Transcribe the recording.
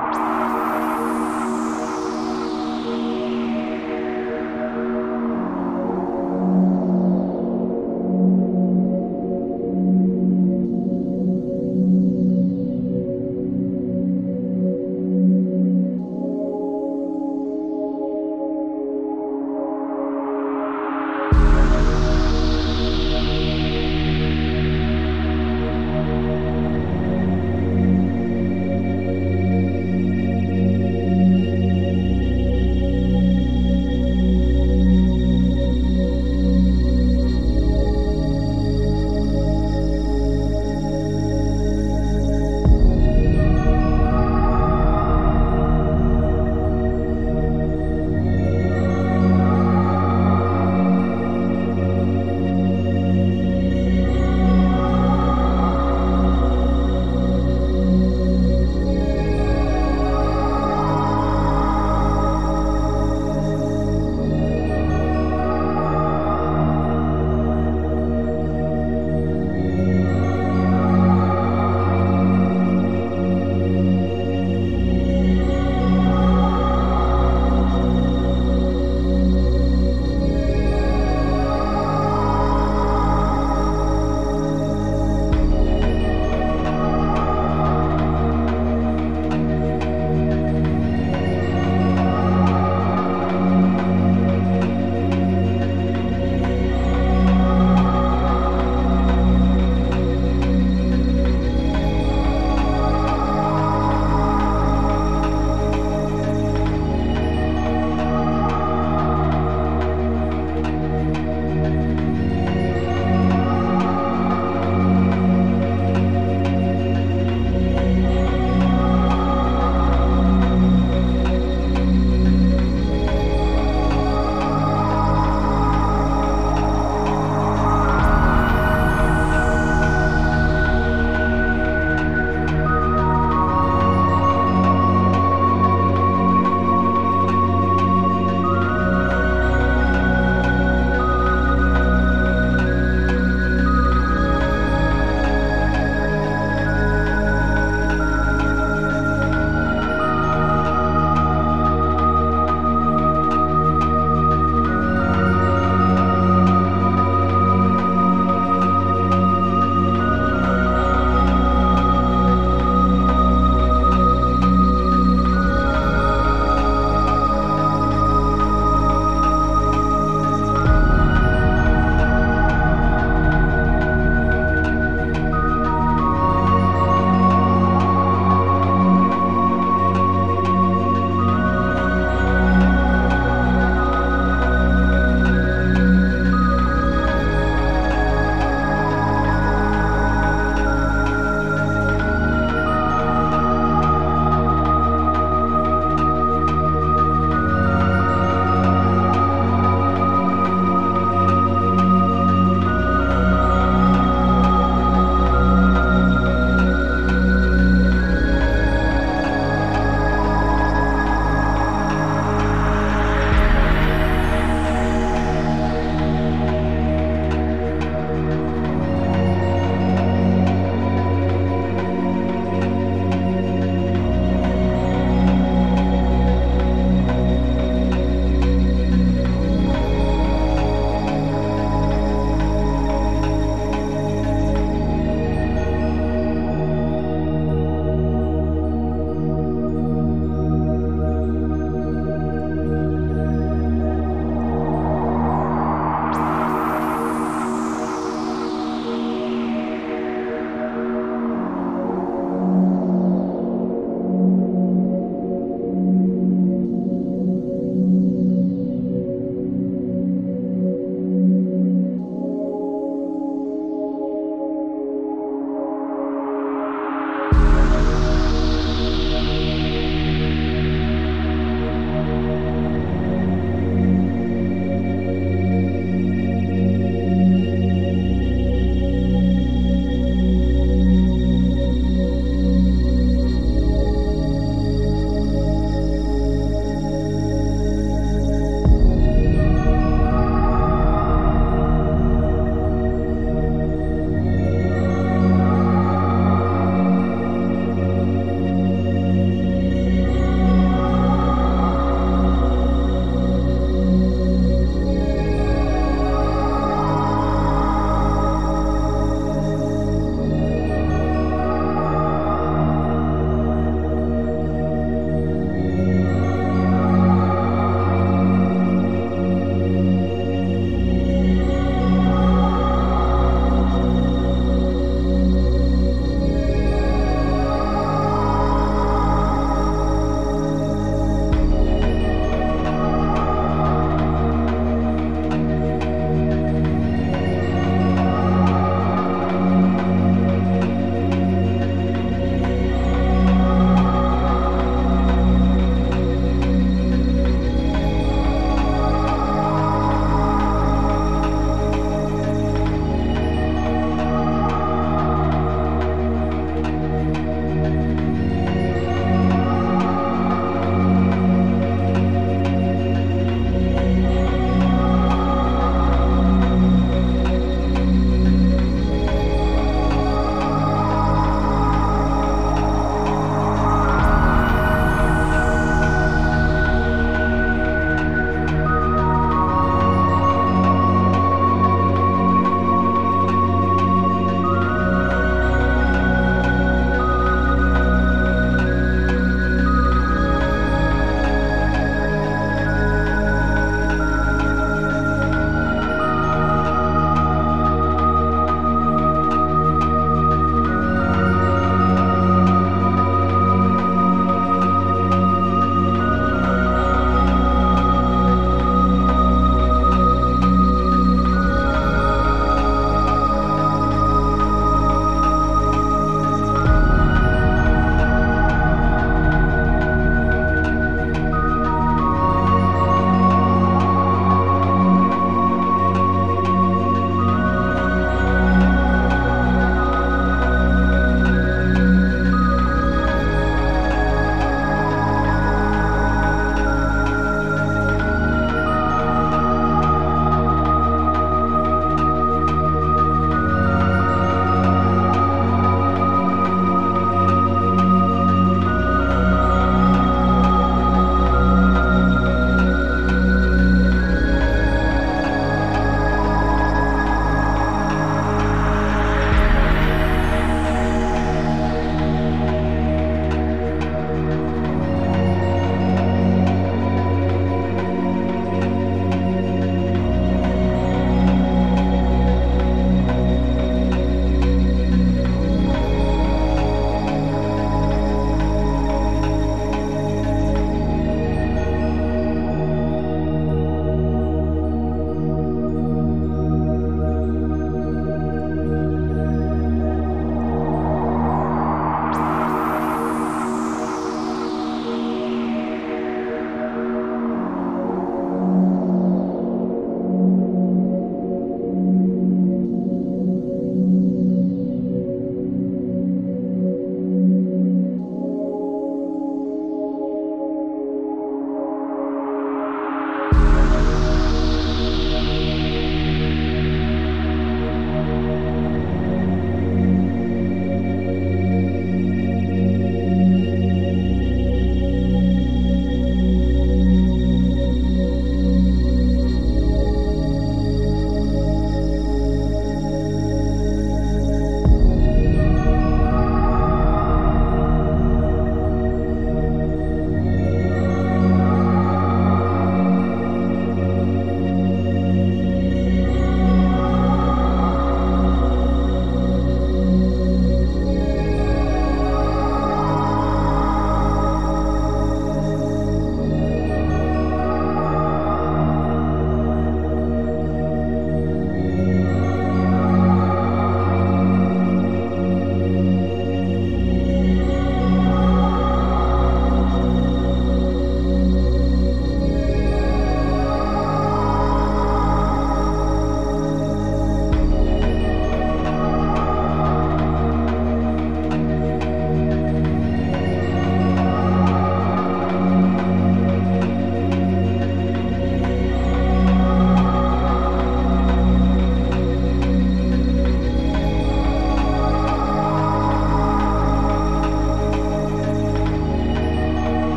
you